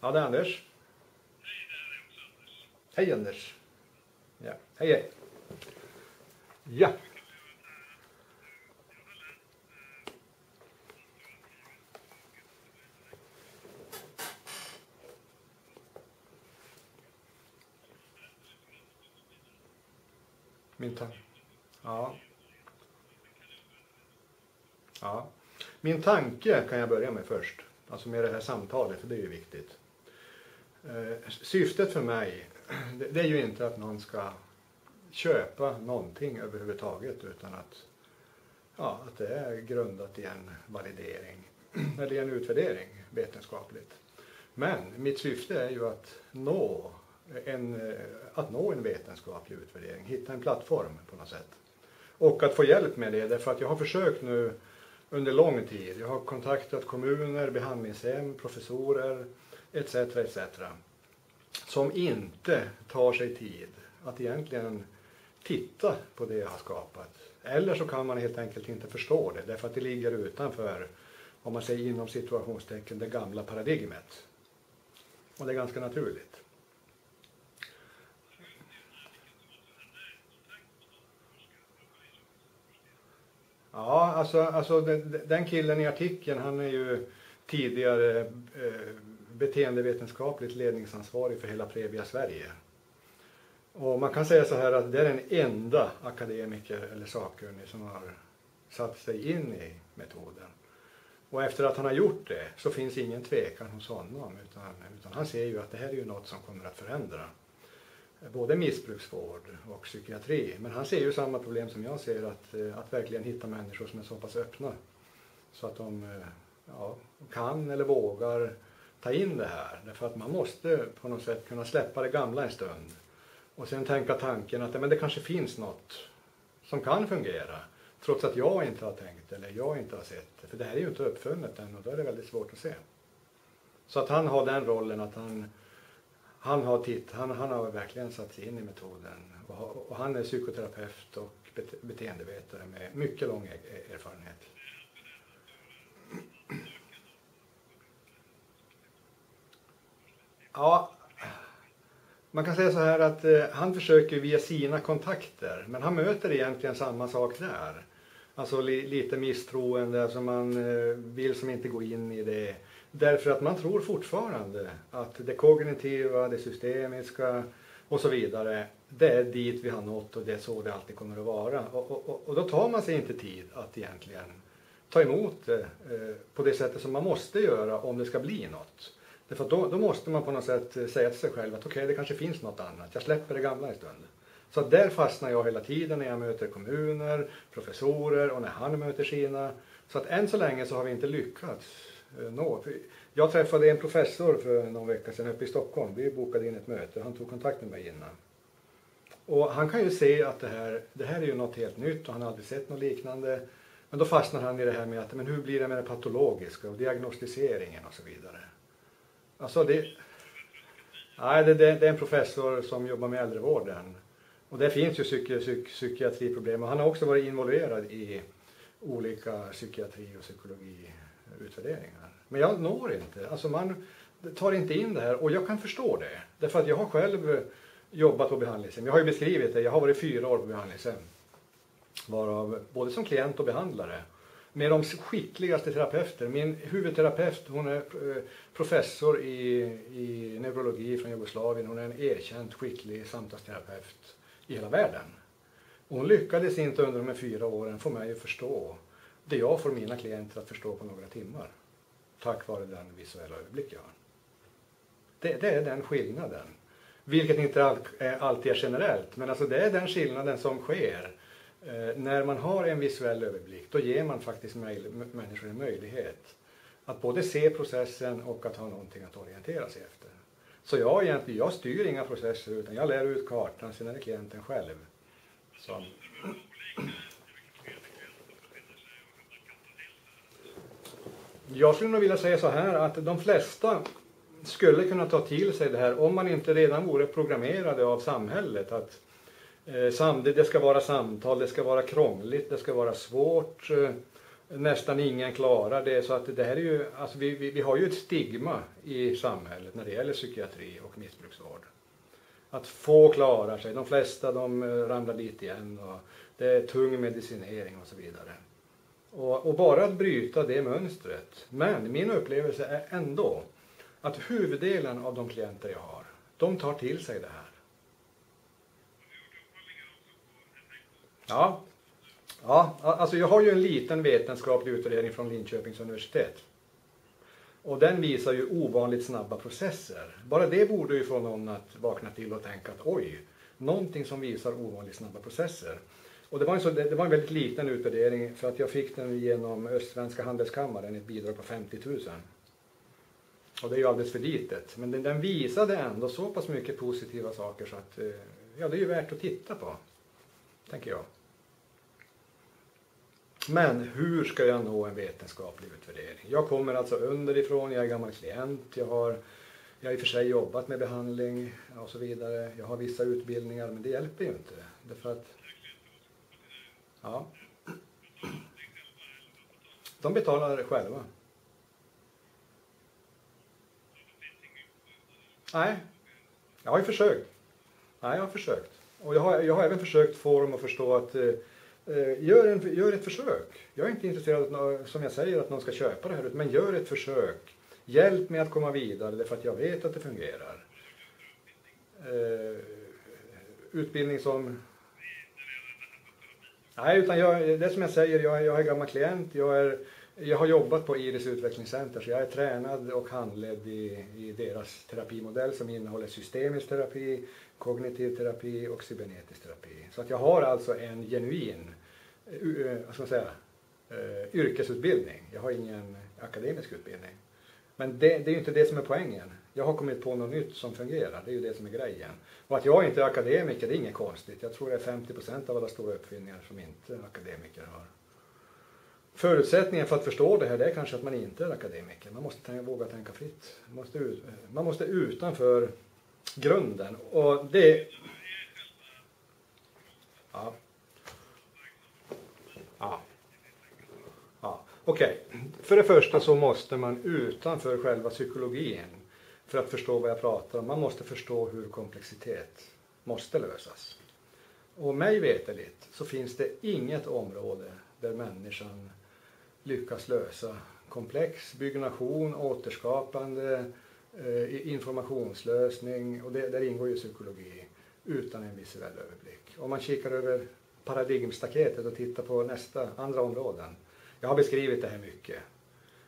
Ja, det är Anders. Hej Anders. Ja, hej hej. Ja. Min tanke. Ja. ja. Min tanke kan jag börja med först. Alltså med det här samtalet, för det är ju viktigt. Eh, syftet för mig, det, det är ju inte att någon ska köpa någonting överhuvudtaget utan att, ja, att det är grundat i en validering eller i en utvärdering vetenskapligt. Men mitt syfte är ju att nå en, eh, att nå en vetenskaplig utvärdering, hitta en plattform på något sätt. Och att få hjälp med det, därför att jag har försökt nu under lång tid. Jag har kontaktat kommuner, behandlingshem, professorer etc. etc. Som inte tar sig tid att egentligen titta på det jag har skapat. Eller så kan man helt enkelt inte förstå det därför att det ligger utanför, om man säger inom situationstecken, det gamla paradigmet. Och det är ganska naturligt. Ja, alltså, alltså den, den killen i artikeln han är ju tidigare eh, beteendevetenskapligt ledningsansvarig för hela Previa Sverige. Och man kan säga så här att det är den enda akademiker eller sakkunnig som har satt sig in i metoden. Och efter att han har gjort det så finns ingen tvekan hos honom utan, utan han ser ju att det här är ju något som kommer att förändra både missbruksvård och psykiatri. Men han ser ju samma problem som jag ser, att, att verkligen hitta människor som är så pass öppna så att de eh, ja, kan eller vågar ta in det här. Därför att man måste på något sätt kunna släppa det gamla en stund och sen tänka tanken att men det kanske finns något som kan fungera trots att jag inte har tänkt eller jag inte har sett det. För det här är ju inte uppfunnet än och då är det väldigt svårt att se. Så att han har den rollen att han han har, titt, han, han har verkligen satt sig in i metoden och, och han är psykoterapeut och beteendevetare med mycket lång e, erfarenhet. Ja, man kan säga så här att eh, han försöker via sina kontakter, men han möter egentligen samma sak där. Alltså li, lite misstroende, alltså man eh, vill som inte gå in i det. Därför att man tror fortfarande att det kognitiva, det systemiska och så vidare, det är dit vi har nått och det är så det alltid kommer att vara. Och, och, och då tar man sig inte tid att egentligen ta emot det eh, på det sättet som man måste göra om det ska bli något. Därför då, då måste man på något sätt eh, säga till sig själv att okej, okay, det kanske finns något annat. Jag släpper det gamla en stund. Så där fastnar jag hela tiden när jag möter kommuner, professorer och när han möter sina. Så att än så länge så har vi inte lyckats eh, nå. Jag träffade en professor för någon vecka sedan uppe i Stockholm. Vi bokade in ett möte. Han tog kontakt med mig innan. Och han kan ju se att det här, det här är ju något helt nytt och han har aldrig sett något liknande. Men då fastnar han i det här med att men hur blir det med det patologiska och diagnostiseringen och så vidare. Alltså det, nej, det, det, det är en professor som jobbar med äldrevården. Och det finns ju psyki, psyk, psykiatriproblem och han har också varit involverad i olika psykiatri och psykologiutvärderingar. Men jag når inte, alltså man tar inte in det här och jag kan förstå det. Därför att jag har själv jobbat på behandlingshem. Jag har ju beskrivit det, jag har varit fyra år på behandlingshem. Varav både som klient och behandlare. Med de skickligaste terapeuter. Min huvudterapeut hon är eh, professor i, i neurologi från Jugoslavien. Hon är en erkänt skicklig samtalsterapeut i hela världen. hon lyckades inte under de här fyra åren få mig att förstå det jag får mina klienter att förstå på några timmar. Tack vare den visuella överblick jag har. Det, det är den skillnaden. Vilket inte alltid är generellt, men alltså det är den skillnaden som sker. Eh, när man har en visuell överblick, då ger man faktiskt människor en möjlighet att både se processen och att ha någonting att orientera sig efter. Så jag, egentligen, jag styr inga processer utan jag lär ut kartan, sen är det klienten själv som Jag skulle nog vilja säga så här att de flesta skulle kunna ta till sig det här om man inte redan vore programmerade av samhället. Att Eh, det ska vara samtal, det ska vara krångligt, det ska vara svårt. Eh, nästan ingen klarar det. Så att det här är ju, alltså vi, vi, vi har ju ett stigma i samhället när det gäller psykiatri och missbruksvård. Att få klarar sig, de flesta de eh, ramlar dit igen och det är tung medicinering och så vidare. Och, och, bara att bryta det mönstret. Men min upplevelse är ändå att huvuddelen av de klienter jag har, de tar till sig det här. Ja, ja alltså jag har ju en liten vetenskaplig utvärdering från Linköpings universitet. Och den visar ju ovanligt snabba processer. Bara det borde ju få någon att vakna till och tänka att oj, någonting som visar ovanligt snabba processer. Och det var, en så, det, var en väldigt liten utvärdering för att jag fick den genom Östsvenska handelskammaren, ett bidrag på 50 000. Och det är ju alldeles för litet. Men den, den visade ändå så pass mycket positiva saker så att eh, ja, det är ju värt att titta på, tänker jag. Men hur ska jag nå en vetenskaplig utvärdering? Jag kommer alltså underifrån, jag är gammal klient, jag har, jag har i och för sig jobbat med behandling och så vidare. Jag har vissa utbildningar men det hjälper ju inte. Därför att, ja. De betalar själva. Nej, jag har ju försökt. Nej, jag har försökt. Och jag har, jag har även försökt få dem att förstå att Eh, Eh, gör, en, gör ett försök. Jag är inte intresserad av som jag säger att någon ska köpa det här men gör ett försök. Hjälp mig att komma vidare därför att jag vet att det fungerar. Uh, utbildning som... Nej, utan jag, det som jag säger, jag, jag är gammal klient, jag, är, jag har jobbat på Iris utvecklingscenter så jag är tränad och handledd i, i deras terapimodell som innehåller systemisk terapi, kognitiv terapi och cybernetisk terapi. Så att jag har alltså en genuin uh, vad ska man säga, uh, yrkesutbildning. Jag har ingen akademisk utbildning. Men det, det är ju inte det som är poängen. Jag har kommit på något nytt som fungerar, det är ju det som är grejen. Och att jag inte är akademiker, det är inget konstigt. Jag tror det är 50 procent av alla stora uppfinningar som inte akademiker har. Förutsättningen för att förstå det här det är kanske att man inte är akademiker. Man måste tänka, våga tänka fritt. Man måste, ut, man måste utanför grunden. Och det... Ja. Ja. ja. Okej, okay. för det första så måste man utanför själva psykologin för att förstå vad jag pratar om, man måste förstå hur komplexitet måste lösas. Och mig veterligt så finns det inget område där människan lyckas lösa komplex byggnation, återskapande, Eh, informationslösning och det, där ingår ju psykologi utan en visuell överblick. Om man kikar över paradigmstaketet och tittar på nästa, andra områden. Jag har beskrivit det här mycket.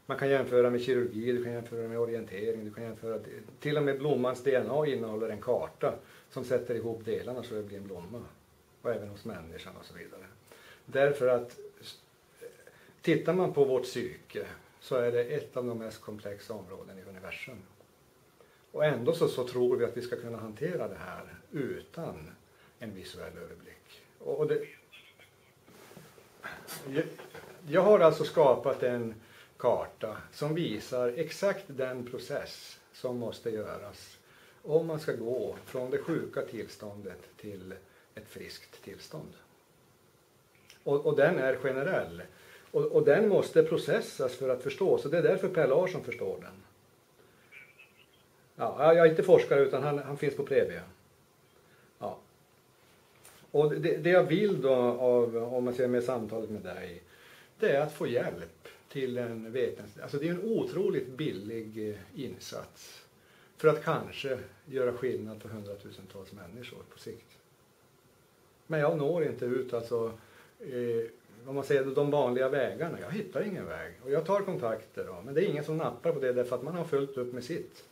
Man kan jämföra med kirurgi, du kan jämföra med orientering, du kan jämföra, till och med blommans DNA innehåller en karta som sätter ihop delarna så det blir en blomma. Och även hos människan och så vidare. Därför att eh, tittar man på vårt psyke så är det ett av de mest komplexa områden i universum. Och ändå så, så tror vi att vi ska kunna hantera det här utan en visuell överblick. Och det, jag, jag har alltså skapat en karta som visar exakt den process som måste göras om man ska gå från det sjuka tillståndet till ett friskt tillstånd. Och, och den är generell. Och, och, den måste processas för att förstås så det är därför Per Larsson förstår den. Ja, jag är inte forskare utan han, han finns på Previa. Ja. Och det, det, jag vill då av, om man ser med samtalet med dig, det är att få hjälp till en vetenskap. Alltså det är en otroligt billig eh, insats för att kanske göra skillnad för hundratusentals människor på sikt. Men jag når inte ut alltså, eh, om man säger de vanliga vägarna. Jag hittar ingen väg och jag tar kontakter då, men det är ingen som nappar på det därför att man har fullt upp med sitt.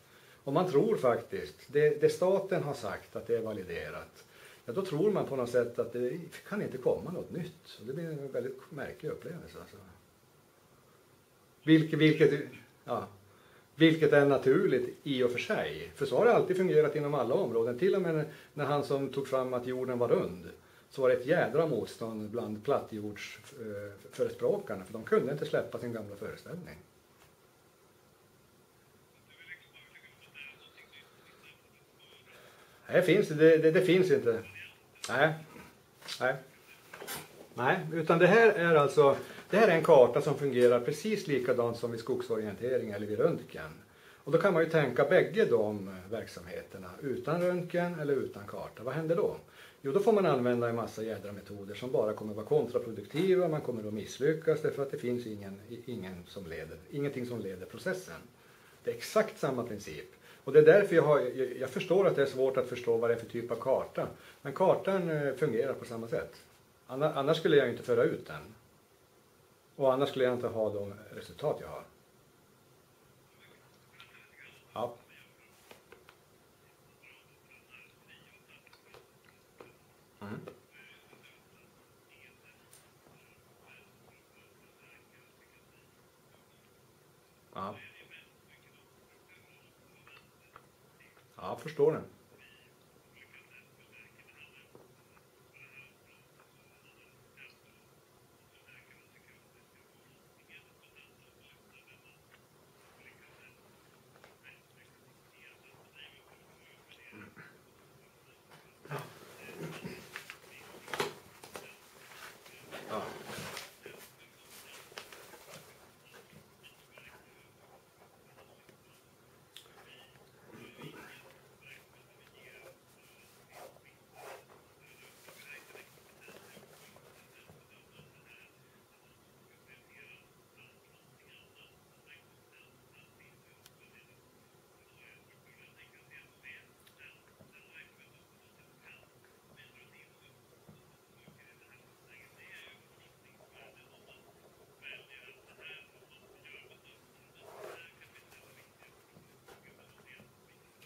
Och man tror faktiskt, det, det staten har sagt att det är validerat, ja då tror man på något sätt att det kan inte komma något nytt. Och det blir en väldigt märklig upplevelse. Alltså. Vilket, vilket, ja, vilket är naturligt i och för sig. För så har det alltid fungerat inom alla områden. Till och med när han som tog fram att jorden var rund så var det ett jädra motstånd bland plattjordsförespråkarna eh, för de kunde inte släppa sin gamla föreställning. Det finns det, det, det finns inte. Nej. Nej. Nej, utan det här är alltså Det här är en karta som fungerar precis likadant som vid skogsorientering eller vid röntgen. Och då kan man ju tänka bägge de verksamheterna, utan röntgen eller utan karta. Vad händer då? Jo, då får man använda en massa jädra metoder som bara kommer vara kontraproduktiva, man kommer att misslyckas därför att det finns ingen, ingen som leder, ingenting som leder processen. Det är exakt samma princip. Och det är därför jag, har, jag förstår att det är svårt att förstå vad det är för typ av karta. Men kartan eh, fungerar på samma sätt. Annars skulle jag inte föra ut den. Och annars skulle jag inte ha de resultat jag har. Ja. Mm. Ja. Ja, jag förstår det.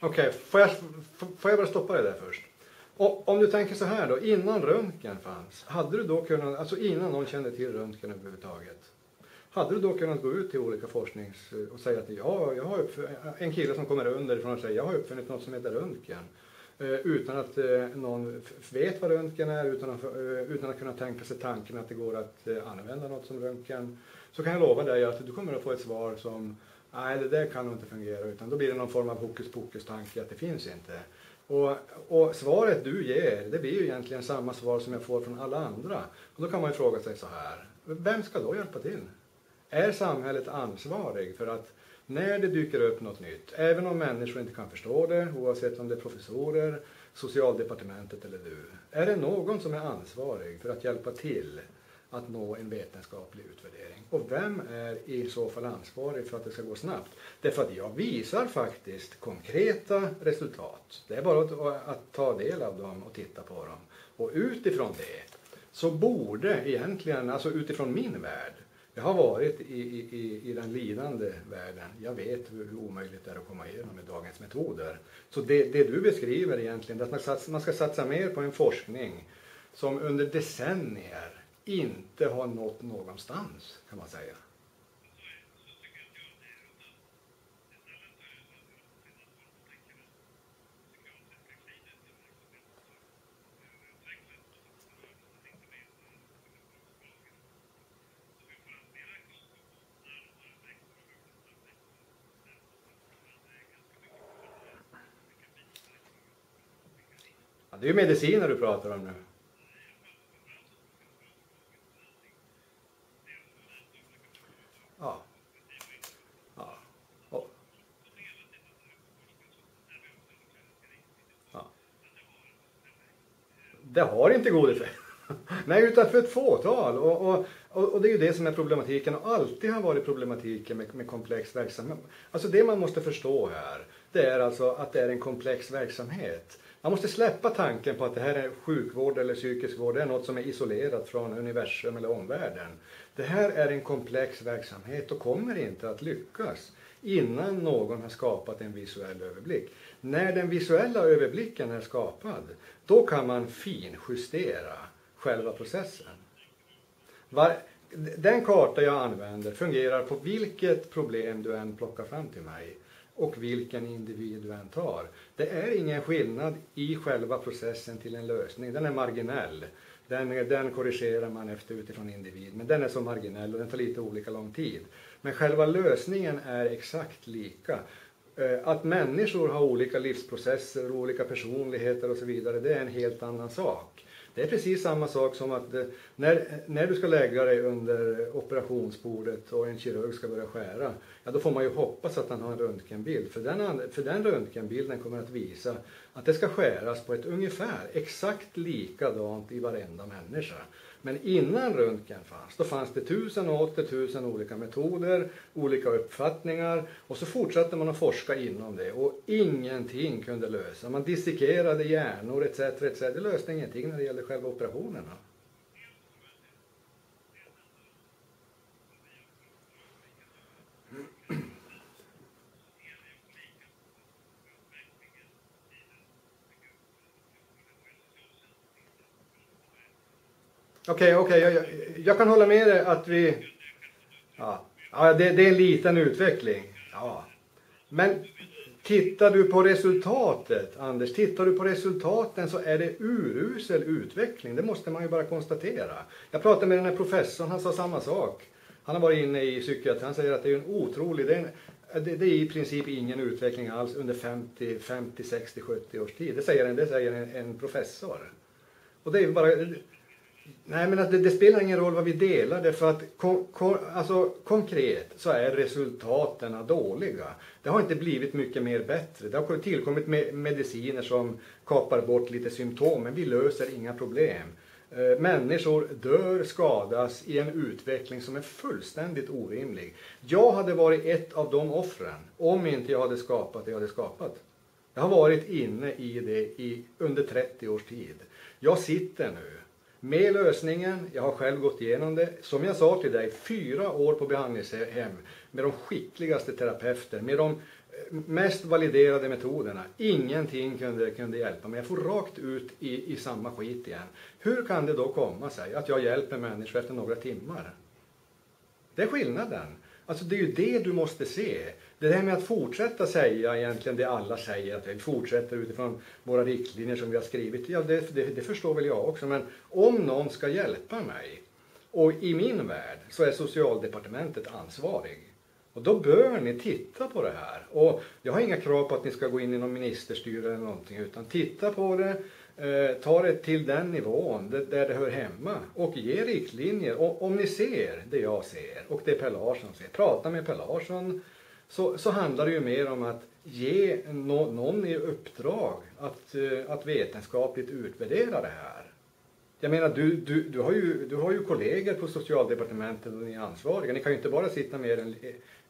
Okej, okay, får, jag, får jag bara stoppa dig där först? Och om du tänker så här då, innan röntgen fanns, hade du då kunnat, alltså innan någon kände till röntgen överhuvudtaget, hade du då kunnat gå ut till olika forsknings och säga att ja, jag har en kille som kommer underifrån och säger jag har uppfunnit något som heter röntgen. Eh, utan att eh, någon vet vad röntgen är, utan att, eh, utan att kunna tänka sig tanken att det går att eh, använda något som röntgen. Så kan jag lova dig att du kommer att få ett svar som nej det där kan nog inte fungera utan då blir det någon form av hokus pokus tanke att det finns inte. Och, och, svaret du ger det blir ju egentligen samma svar som jag får från alla andra. Och då kan man ju fråga sig så här, vem ska då hjälpa till? Är samhället ansvarig för att när det dyker upp något nytt, även om människor inte kan förstå det, oavsett om det är professorer, socialdepartementet eller du, är det någon som är ansvarig för att hjälpa till att nå en vetenskaplig utvärdering. Och vem är i så fall ansvarig för att det ska gå snabbt? Därför att jag visar faktiskt konkreta resultat. Det är bara att, att ta del av dem och titta på dem. Och utifrån det så borde egentligen, alltså utifrån min värld, jag har varit i, i, i den lidande världen. Jag vet hur, hur omöjligt det är att komma igenom med dagens metoder. Så det, det du beskriver egentligen, att man, sats, man ska satsa mer på en forskning som under decennier inte har nått någonstans kan man säga. Ja, det är ju mediciner du pratar om nu. Det har inte god effekt. Nej, utan för ett fåtal. Och, och, och, det är ju det som är problematiken och alltid har varit problematiken med, med komplex verksamhet. Alltså det man måste förstå här, det är alltså att det är en komplex verksamhet. Man måste släppa tanken på att det här är sjukvård eller psykisk vård, det är något som är isolerat från universum eller omvärlden. Det här är en komplex verksamhet och kommer inte att lyckas innan någon har skapat en visuell överblick. När den visuella överblicken är skapad, då kan man finjustera själva processen. Den karta jag använder fungerar på vilket problem du än plockar fram till mig och vilken individ du än tar. Det är ingen skillnad i själva processen till en lösning, den är marginell. Den, den korrigerar man efter utifrån individ, men den är så marginell och den tar lite olika lång tid. Men själva lösningen är exakt lika. Eh, att människor har olika livsprocesser, olika personligheter och så vidare, det är en helt annan sak. Det är precis samma sak som att eh, när, när du ska lägga dig under operationsbordet och en kirurg ska börja skära, ja då får man ju hoppas att han har en röntgenbild. För den, för den röntgenbilden kommer att visa att det ska skäras på ett ungefär exakt likadant i varenda människa. Men innan röntgen fanns, då fanns det tusen och åter tusen olika metoder, olika uppfattningar och så fortsatte man att forska inom det och ingenting kunde lösa. Man dissekerade hjärnor etc. etc. Det löste ingenting när det gällde själva operationerna. Okej, okay, okej, okay, jag, jag, kan hålla med dig att vi... Ja, ja det, det, är en liten utveckling. Ja. Men tittar du på resultatet, Anders, tittar du på resultaten så är det urusel utveckling. Det måste man ju bara konstatera. Jag pratade med den här professorn, han sa samma sak. Han har varit inne i psykiatri, han säger att det är en otrolig, det är, en, det, det är i princip ingen utveckling alls under 50, 50, 60, 70 års tid. Det säger en, det säger en, en professor. Och det är bara Nej, men alltså, det, det, spelar ingen roll vad vi delar det för att kon, kon, alltså, konkret så är resultaten dåliga. Det har inte blivit mycket mer bättre. Det har tillkommit med mediciner som kapar bort lite symptom men vi löser inga problem. Eh, människor dör, skadas i en utveckling som är fullständigt orimlig. Jag hade varit ett av de offren om inte jag hade skapat det jag hade skapat. Jag har varit inne i det i, under 30 års tid. Jag sitter nu med lösningen, jag har själv gått igenom det, som jag sa till dig, fyra år på behandlingshem med de skickligaste terapeuter, med de eh, mest validerade metoderna. Ingenting kunde, kunde hjälpa mig. Jag får rakt ut i, i samma skit igen. Hur kan det då komma sig att jag hjälper människor efter några timmar? Det är skillnaden. Alltså det är ju det du måste se. Det där med att fortsätta säga egentligen det alla säger, att vi fortsätter utifrån våra riktlinjer som vi har skrivit, ja det, det, det förstår väl jag också, men om någon ska hjälpa mig, och i min värld så är socialdepartementet ansvarig. Och då bör ni titta på det här. Och jag har inga krav på att ni ska gå in i någon ministerstyre eller någonting, utan titta på det, eh, ta det till den nivån där det hör hemma och ge riktlinjer. Och om ni ser det jag ser och det Per Larsson ser, prata med Per Larsson, så, så handlar det ju mer om att ge no, någon i uppdrag att, eh, att vetenskapligt utvärdera det här. Jag menar, du, du, du, har ju, du har ju kollegor på socialdepartementet och ni är ansvariga. Ni kan ju inte bara sitta med en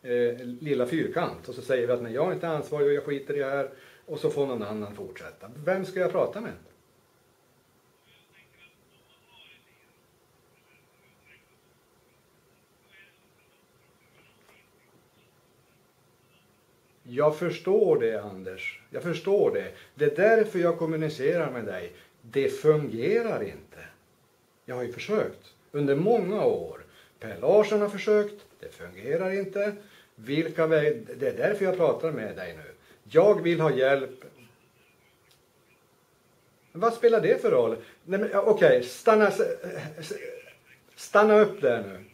eh, lilla fyrkant och så säger vi att nej, jag är inte ansvarig och jag skiter i det här och så får någon annan fortsätta. Vem ska jag prata med? Jag förstår det Anders. Jag förstår det. Det är därför jag kommunicerar med dig. Det fungerar inte. Jag har ju försökt under många år. Per Larsson har försökt. Det fungerar inte. Vilka väg... Det är därför jag pratar med dig nu. Jag vill ha hjälp. Vad spelar det för roll? Okej, okay, stanna, stanna upp där nu.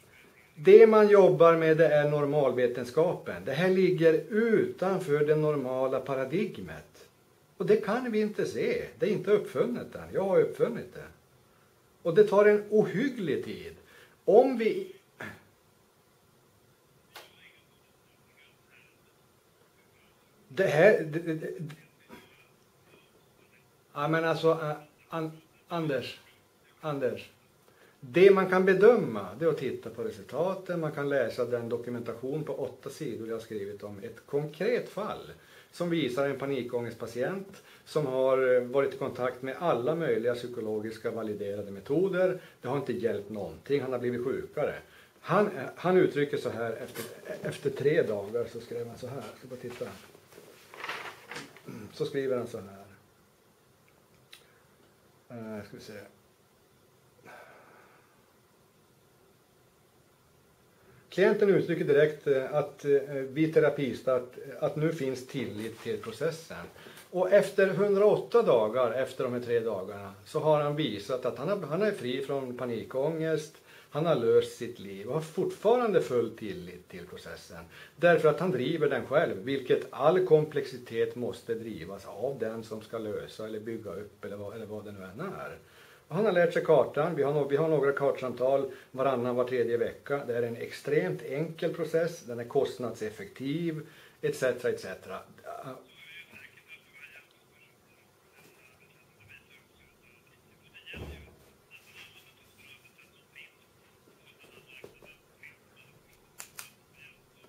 Det man jobbar med det är normalvetenskapen. Det här ligger utanför det normala paradigmet. Och det kan vi inte se. Det är inte uppfunnet än. Jag har uppfunnit det. Och det tar en ohygglig tid. Om vi... Det här... Det, det, det... Ja men alltså, an, Anders. Anders. Det man kan bedöma det är att titta på resultaten, man kan läsa den dokumentation på åtta sidor jag har skrivit om ett konkret fall som visar en panikångestpatient som har eh, varit i kontakt med alla möjliga psykologiska validerade metoder. Det har inte hjälpt någonting, han har blivit sjukare. Han, eh, han uttrycker så här, efter, efter tre dagar så skrev han så här, så bara titta. Mm, så skriver han så här. Uh, ska vi se. Klienten uttrycker direkt eh, att eh, vid terapistart eh, att nu finns tillit till processen. Och efter 108 dagar, efter de här tre dagarna, så har han visat att han, har, han är fri från panikångest, han har löst sitt liv och har fortfarande full tillit till processen. Därför att han driver den själv, vilket all komplexitet måste drivas av den som ska lösa eller bygga upp eller vad, eller vad det nu än är. Han har lärt sig kartan. Vi har, vi har några kartsamtal varannan, var tredje vecka. Det är en extremt enkel process. Den är kostnadseffektiv etc. etc.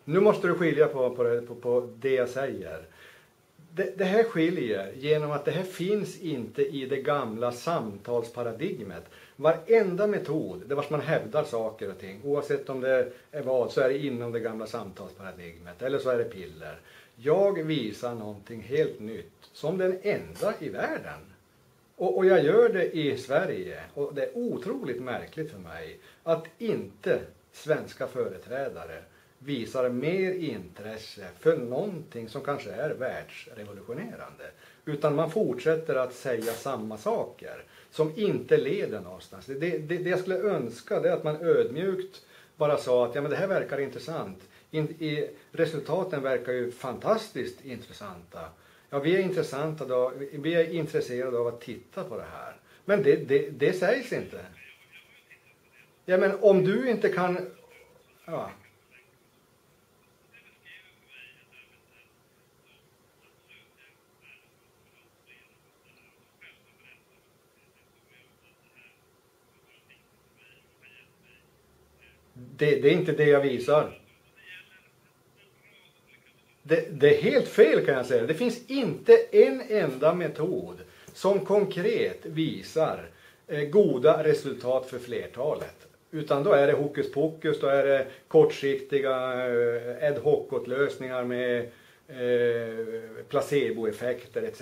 Nu måste du skilja på, på, det, på, på det jag säger. Det, det, här skiljer genom att det här finns inte i det gamla samtalsparadigmet. Varenda metod, det vars man hävdar saker och ting, oavsett om det är vad, så är det inom det gamla samtalsparadigmet. Eller så är det piller. Jag visar någonting helt nytt, som den enda i världen. Och, och jag gör det i Sverige. Och det är otroligt märkligt för mig att inte svenska företrädare visar mer intresse för någonting som kanske är världsrevolutionerande. Utan man fortsätter att säga samma saker som inte leder någonstans. Det, det, det jag skulle önska det är att man ödmjukt bara sa att ja, men det här verkar intressant. In, i, resultaten verkar ju fantastiskt intressanta. Ja, vi är, intressanta då, vi är intresserade av att titta på det här. Men det, det, det sägs inte. Ja, men om du inte kan... Ja, Det, det, är inte det jag visar. Det, det, är helt fel kan jag säga. Det finns inte en enda metod som konkret visar eh, goda resultat för flertalet. Utan då är det hokus pokus, då är det kortsiktiga eh, ad hoc-lösningar med eh, placeboeffekter etc.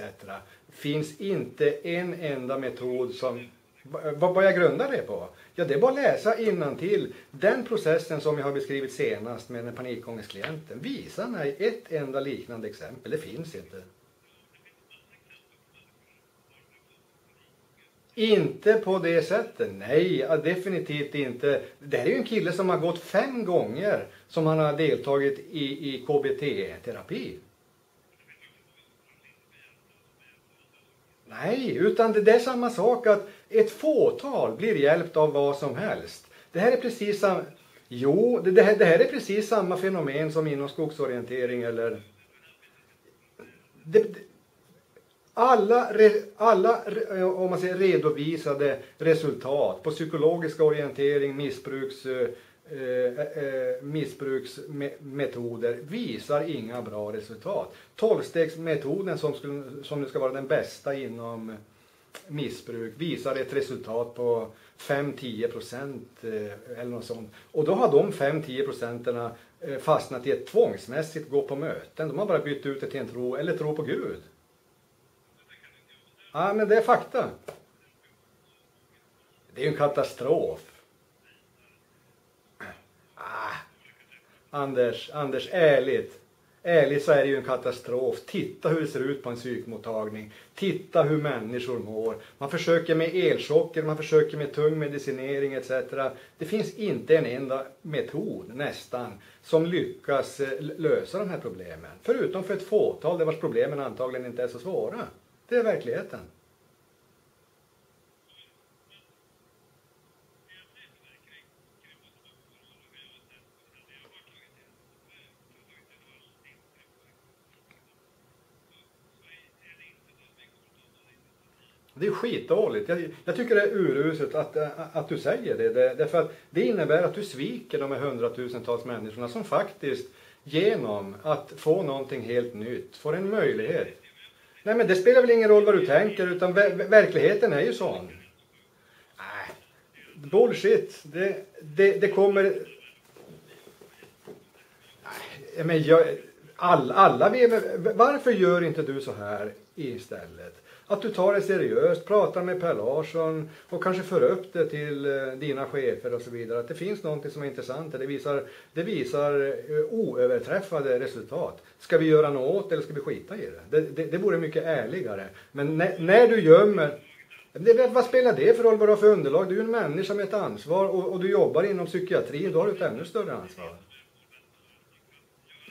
finns inte en enda metod som vad, vad jag grundar det på? Ja, det är bara att läsa till. Den processen som jag har beskrivit senast med den panikångestklienten. Visa mig ett enda liknande exempel. Det finns inte. Inte på det sättet. Nej, definitivt inte. Det här är ju en kille som har gått fem gånger som han har deltagit i, i KBT-terapi. Nej, utan det är samma sak att ett fåtal blir hjälpt av vad som helst. Det här är precis samma... Jo, det, här, det här är precis samma fenomen som inom skogsorientering eller... Det, alla, alla eh, om man säger, redovisade resultat på psykologisk orientering, missbruks, eh, eh, eh, missbruksmetoder visar inga bra resultat. Tolvstegsmetoden som, som nu ska vara den bästa inom missbruk visar ett resultat på 5-10 procent eh, eller något sånt. Och då har de 5-10 procenterna eh, fastnat i ett tvångsmässigt gå på möten. De har bara bytt ut det till en tro eller tro på Gud. Ja, men det är fakta. Det är ju en katastrof. Ah. Anders, Anders, ärligt. Ärligt så är det ju en katastrof. Titta hur det ser ut på en psykmottagning. Titta hur människor mår. Man försöker med elchocker, man försöker med tung medicinering etc. Det finns inte en enda metod nästan som lyckas eh, lösa de här problemen. Förutom för ett fåtal där vars problemen antagligen inte är så svåra. Det är verkligheten. Det är skitdåligt. Jag, jag tycker det är uruset att, eh, att du säger det. det. Därför att det innebär att du sviker de här hundratusentals människorna som faktiskt genom att få någonting helt nytt får en möjlighet. Nej men det spelar väl ingen roll vad du tänker utan ver verkligheten är ju sån. Nej, bullshit. Det, det, det kommer... Nej, men jag, all, alla vi... varför gör inte du så här istället? Att du tar det seriöst, pratar med Per Larsson och kanske för upp det till eh, dina chefer och så vidare. Att det finns någonting som är intressant. Det visar, det visar eh, oöverträffade resultat. Ska vi göra något åt det eller ska vi skita i det? Det, det, det vore mycket ärligare. Men när, när du gömmer det, vad spelar det för roll vad du har för underlag? Du är en människa med ett ansvar och, och du jobbar inom psykiatrin. Då har du ett ännu större ansvar.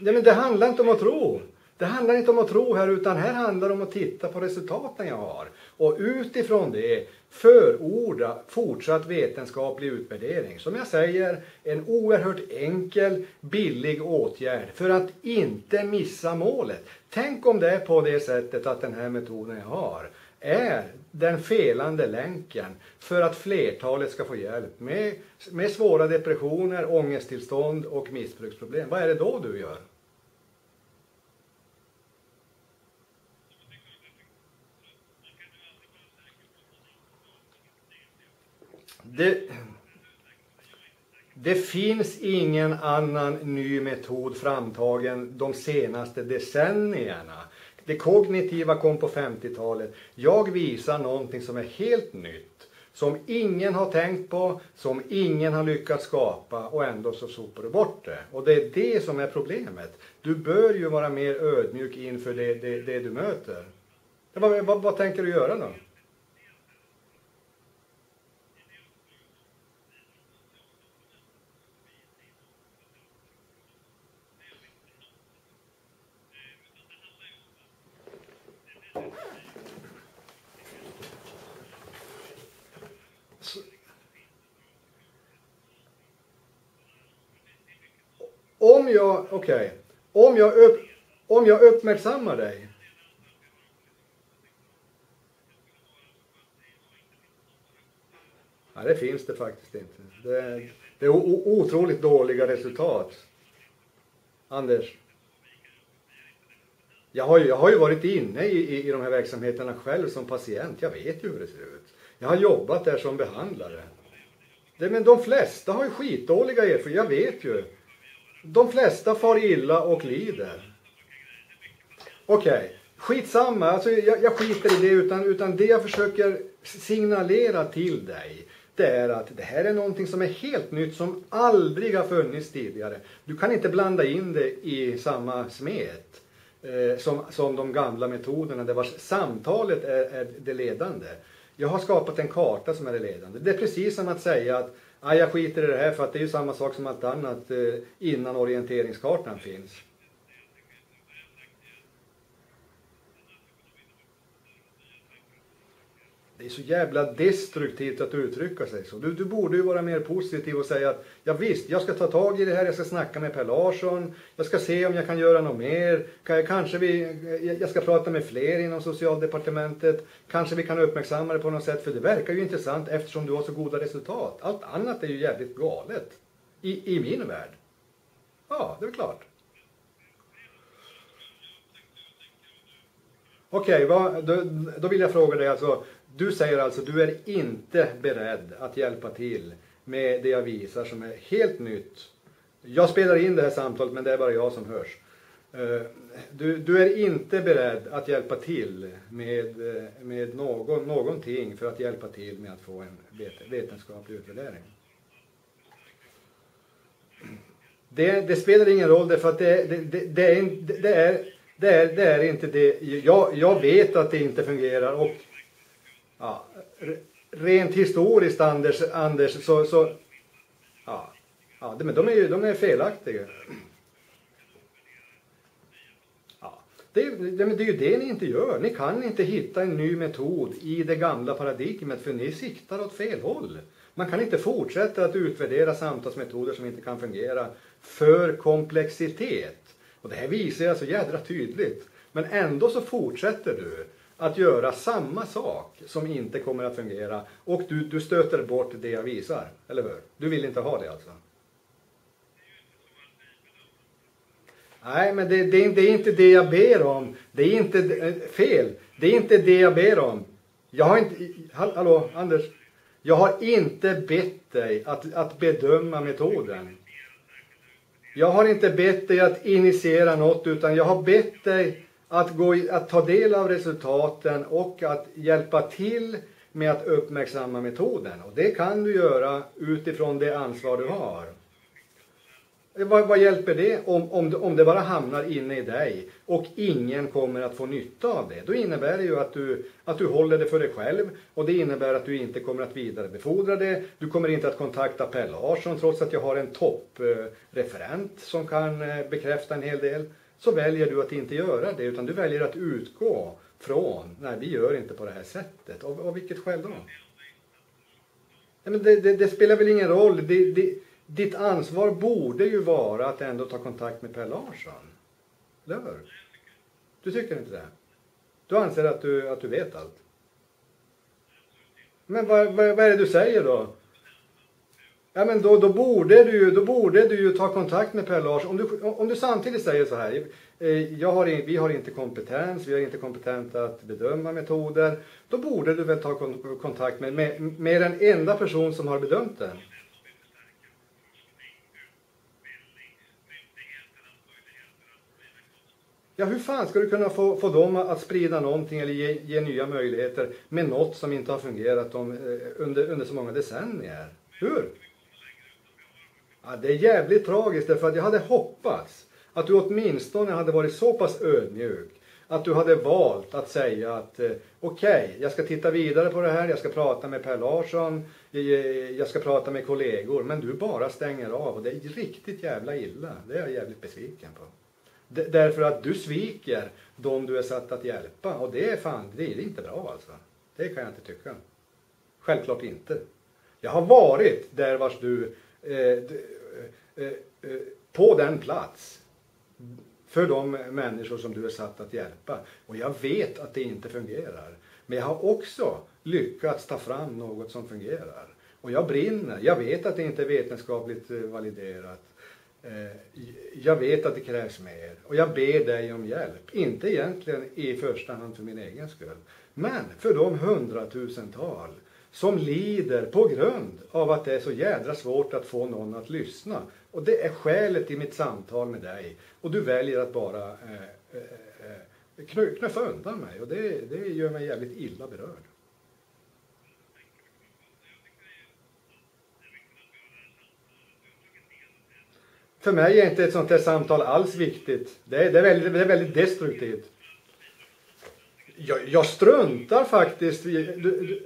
Nej, men det handlar inte om att tro. Det handlar inte om att tro här utan här handlar det om att titta på resultaten jag har. Och utifrån det förorda fortsatt vetenskaplig utvärdering. Som jag säger, en oerhört enkel, billig åtgärd för att inte missa målet. Tänk om det är på det sättet att den här metoden jag har är den felande länken för att flertalet ska få hjälp med, med svåra depressioner, ångesttillstånd och missbruksproblem. Vad är det då du gör? Det, det finns ingen annan ny metod framtagen de senaste decennierna. Det kognitiva kom på 50-talet. Jag visar någonting som är helt nytt. Som ingen har tänkt på, som ingen har lyckats skapa och ändå så sopar du bort det. Och det är det som är problemet. Du bör ju vara mer ödmjuk inför det, det, det du möter. Vad, vad, vad tänker du göra då? Om jag, okej, okay. om, jag upp, om jag uppmärksammar dig. Nej, det finns det faktiskt inte. Det, är, det är otroligt dåliga resultat. Anders? Jag har, ju, jag har ju varit inne i, i, i de här verksamheterna själv som patient. Jag vet ju hur det ser ut. Jag har jobbat där som behandlare. Det, men de flesta har ju skitdåliga erfarenheter, jag vet ju. De flesta far illa och lider. Okej, okay. skitsamma, alltså jag, jag skiter i det utan, utan det jag försöker signalera till dig det är att det här är någonting som är helt nytt som aldrig har funnits tidigare. Du kan inte blanda in det i samma smet eh, som, som de gamla metoderna där vars samtalet är, är det ledande. Jag har skapat en karta som är det ledande. Det är precis som att säga att ja, jag skiter i det här för att det är ju samma sak som allt annat eh, innan orienteringskartan finns. Det är så jävla destruktivt att uttrycka sig så. Du, du borde ju vara mer positiv och säga att ja visst, jag ska ta tag i det här, jag ska snacka med Per Larsson, jag ska se om jag kan göra något mer, kanske vi, eh, jag ska prata med fler inom socialdepartementet, kanske vi kan uppmärksamma det på något sätt, för det verkar ju intressant eftersom du har så goda resultat. Allt annat är ju jävligt galet. I, i min värld. Ja, det är klart. Okej, okay, då, då vill jag fråga dig alltså, du säger alltså, du är inte beredd att hjälpa till med det jag visar som är helt nytt. Jag spelar in det här samtalet men det är bara jag som hörs. Eh, du, du är inte beredd att hjälpa till med, eh, med någon, någonting för att hjälpa till med att få en vetenskaplig utvärdering. Det, det spelar ingen roll därför att det, det, det, är, det, är, det, är, det är inte det. Jag, jag vet att det inte fungerar och ja, rent historiskt Anders, Anders så, så ja, ja, men de är ju de är felaktiga. Ja, det, det, det är ju det ni inte gör. Ni kan inte hitta en ny metod i det gamla paradigmet för ni siktar åt fel håll. Man kan inte fortsätta att utvärdera samtalsmetoder som inte kan fungera för komplexitet. Och det här visar jag så alltså jädra tydligt. Men ändå så fortsätter du att göra samma sak som inte kommer att fungera och du, du stöter bort det jag visar, eller hur? Du vill inte ha det alltså? Nej, men det, det, det, är inte det jag ber om. Det är inte eh, fel. Det är inte det jag ber om. Jag har inte, hallå Anders. Jag har inte bett dig att, att bedöma metoden. Jag har inte bett dig att initiera något utan jag har bett dig att, gå, att ta del av resultaten och att hjälpa till med att uppmärksamma metoden. Och det kan du göra utifrån det ansvar du har. Vad, vad, hjälper det om, om, om det bara hamnar inne i dig och ingen kommer att få nytta av det? Då innebär det ju att du, att du håller det för dig själv och det innebär att du inte kommer att vidarebefordra det. Du kommer inte att kontakta Per Larsson trots att jag har en toppreferent eh, som kan eh, bekräfta en hel del så väljer du att inte göra det utan du väljer att utgå från, nej vi gör inte på det här sättet. Av, av vilket skäl då? Nej, men det, det, det, spelar väl ingen roll. Det, det, ditt ansvar borde ju vara att ändå ta kontakt med Per Larsson. Eller hur? Du tycker inte det? Du anser att du, att du vet allt? Men vad, vad, vad är det du säger då? Ja men då, då, borde du, ju, då borde du ju ta kontakt med Per Larsson. Om du, om du samtidigt säger så här. Eh, jag har, vi har inte kompetens, vi är inte kompetenta att bedöma metoder. Då borde du väl ta kontakt med, med, med den enda person som har bedömt den. Ja, hur fan ska du kunna få, få dem att sprida någonting eller ge, ge nya möjligheter med något som inte har fungerat om, eh, under, under så många decennier? Hur? Ja, det är jävligt tragiskt därför att jag hade hoppats att du åtminstone hade varit så pass ödmjuk att du hade valt att säga att eh, okej, okay, jag ska titta vidare på det här, jag ska prata med Per Larsson, jag ska prata med kollegor, men du bara stänger av och det är riktigt jävla illa. Det är jag jävligt besviken på. D därför att du sviker de du är satt att hjälpa och det är fan, det är inte bra alltså. Det kan jag inte tycka. Självklart inte. Jag har varit där vars du Eh, eh, eh, på den plats för de människor som du är satt att hjälpa. Och jag vet att det inte fungerar. Men jag har också lyckats ta fram något som fungerar. Och jag brinner. Jag vet att det inte är vetenskapligt validerat. Jag vet att det krävs mer och jag ber dig om hjälp. Inte egentligen i första hand för min egen skull. Men för de hundratusental som lider på grund av att det är så jädra svårt att få någon att lyssna. Och det är skälet till mitt samtal med dig. Och du väljer att bara eh, eh, eh knuffa undan mig och det, det gör mig jävligt illa berörd. För mig är inte ett sånt här samtal alls viktigt. Det är, det är, väldigt, det är väldigt destruktivt. Jag, jag struntar faktiskt. Du, du,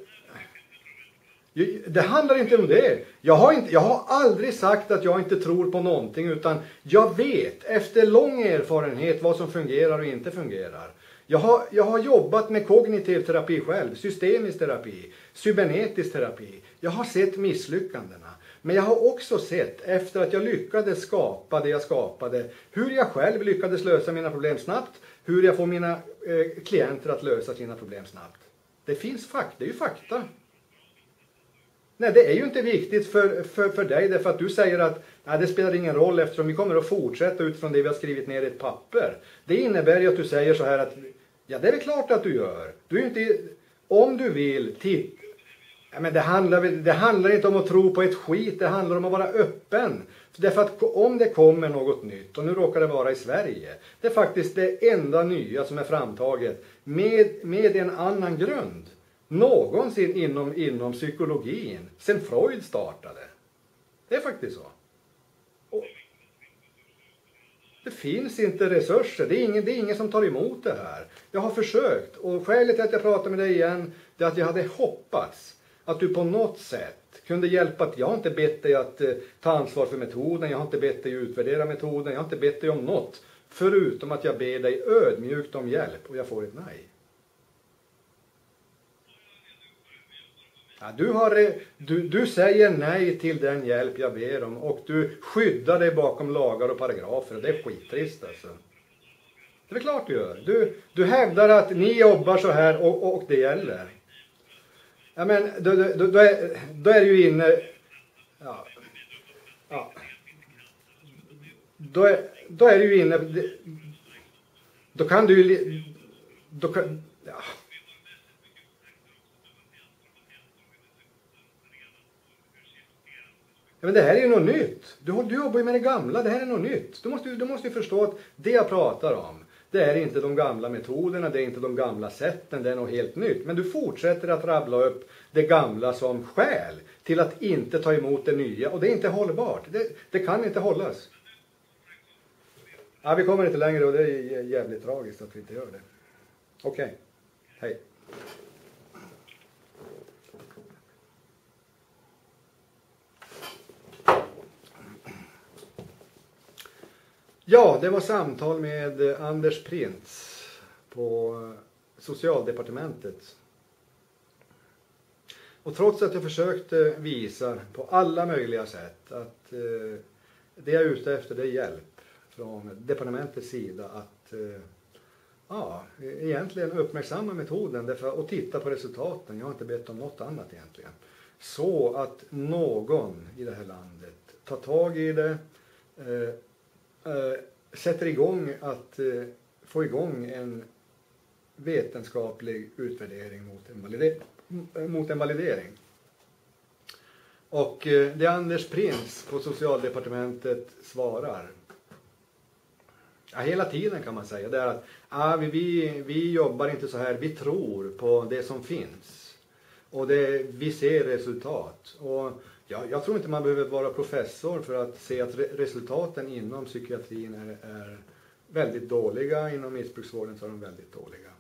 det handlar inte om det. Jag har, inte, jag har aldrig sagt att jag inte tror på någonting utan jag vet efter lång erfarenhet vad som fungerar och inte fungerar. Jag har, jag har jobbat med kognitiv terapi själv, systemisk terapi, cybernetisk terapi. Jag har sett misslyckandena. Men jag har också sett, efter att jag lyckades skapa det jag skapade, hur jag själv lyckades lösa mina problem snabbt, hur jag får mina eh, klienter att lösa sina problem snabbt. Det finns fakta, det är ju fakta. Nej, det är ju inte viktigt för, för, för dig därför att du säger att nej, det spelar ingen roll eftersom vi kommer att fortsätta utifrån det vi har skrivit ner i ett papper. Det innebär ju att du säger så här att ja, det är väl klart att du gör. Du är inte, om du vill titta Ja, men det, handlar, det handlar inte om att tro på ett skit, det handlar om att vara öppen. Därför att om det kommer något nytt, och nu råkar det vara i Sverige, det är faktiskt det enda nya som är framtaget med, med en annan grund någonsin inom, inom psykologin sen Freud startade. Det är faktiskt så. Och det finns inte resurser, det är, ingen, det är ingen som tar emot det här. Jag har försökt och skälet till att jag pratar med dig igen, det är att jag hade hoppats att du på något sätt kunde hjälpa Jag har inte bett dig att eh, ta ansvar för metoden, jag har inte bett dig utvärdera metoden, jag har inte bett dig om något. Förutom att jag ber dig ödmjukt om hjälp och jag får ett nej. Ja, du, har, eh, du, du säger nej till den hjälp jag ber om och du skyddar dig bakom lagar och paragrafer och det är skittrist alltså. Det är klart du gör. Du, du hävdar att ni jobbar så här och, och det gäller. Ja men då, då, då, är, då är du ju inne... Ja. ja. Då, är, då är du ju inne... Då kan du ju... Då kan, ja. Men det här är ju något nytt. Du, du jobbar ju med det gamla, det här är något nytt. Du måste, du måste ju förstå att det jag pratar om, det är inte de gamla metoderna, det är inte de gamla sätten, det är något helt nytt. Men du fortsätter att rabbla upp det gamla som skäl till att inte ta emot det nya och det är inte hållbart. Det, det kan inte hållas. Ja, vi kommer inte längre och det är jävligt tragiskt att vi inte gör det. Okej, okay. hej. Ja, det var samtal med eh, Anders Printz på eh, socialdepartementet. Och trots att jag försökte visa på alla möjliga sätt att eh, det jag är ute efter det är hjälp från departementets sida att eh, ja, egentligen uppmärksamma metoden därför, och titta på resultaten. Jag har inte bett om något annat egentligen. Så att någon i det här landet tar tag i det, eh, Eh, sätter igång att eh, få igång en vetenskaplig utvärdering mot en, valide mot en validering. Och eh, det Anders Prins på socialdepartementet svarar Ja, hela tiden kan man säga. Det är att ah, vi, vi, vi jobbar inte så här, vi tror på det som finns. Och det, vi ser resultat. Och jag, jag tror inte man behöver vara professor för att se att re resultaten inom psykiatrin är, är väldigt dåliga. Inom missbruksvården så är de väldigt dåliga.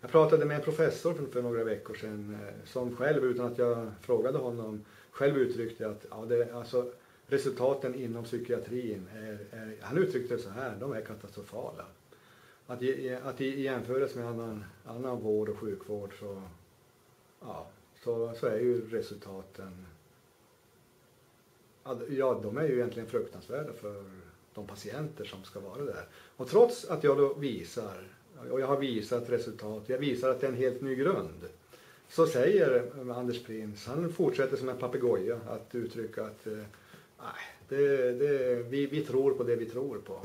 Jag pratade med en professor för, för några veckor sedan eh, som själv, utan att jag frågade honom, själv uttryckte att ja, det, alltså, resultaten inom psykiatrin är, är, han uttryckte det så här, de är katastrofala. Att, i, att i, jämförelse med annan, annan vård och sjukvård så, ja, så, så är ju resultaten, ja de är ju egentligen fruktansvärda för de patienter som ska vara där. Och trots att jag då visar, och jag har visat resultat, jag visar att det är en helt ny grund. Så säger Anders Prins, han fortsätter som en papegoja att uttrycka att eh, Nej, det, det, vi, vi tror på det vi tror på.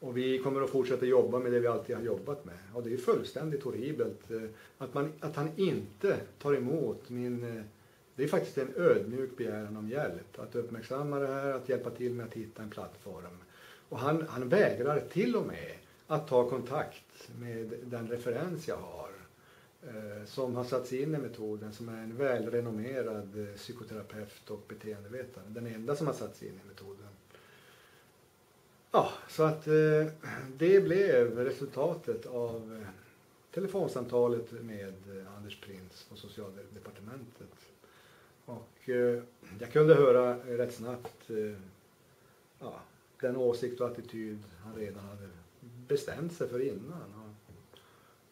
Och vi kommer att fortsätta jobba med det vi alltid har jobbat med. Och det är fullständigt horribelt eh, att, man, att han inte tar emot min... Eh, det är faktiskt en ödmjuk begäran om hjälp. Att uppmärksamma det här, att hjälpa till med att hitta en plattform. Och han, han vägrar till och med att ta kontakt med den referens jag har eh, som har satt sig in i metoden som är en välrenommerad eh, psykoterapeut och beteendevetare. Den enda som har satt sig in i metoden. Ja, så att eh, det blev resultatet av eh, telefonsamtalet med eh, Anders Prins på socialdepartementet. Och eh, jag kunde höra rätt snabbt eh, ja, den åsikt och attityd han redan hade bestämt sig för innan.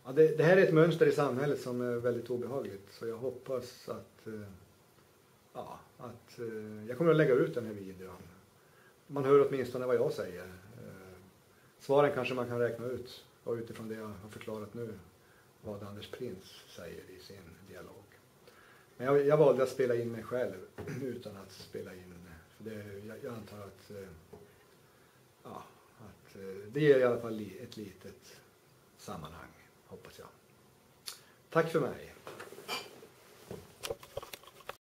Ja, det, det, här är ett mönster i samhället som är väldigt obehagligt så jag hoppas att, eh, ja, att eh, jag kommer att lägga ut den här videon. Man hör åtminstone vad jag säger. Eh, svaren kanske man kan räkna ut och utifrån det jag har förklarat nu vad Anders Prins säger i sin. Men jag, jag valde att spela in mig själv utan att spela in, för det, jag, jag antar att, eh, ja, att eh, det ger i alla fall ett litet sammanhang hoppas jag. Tack för mig.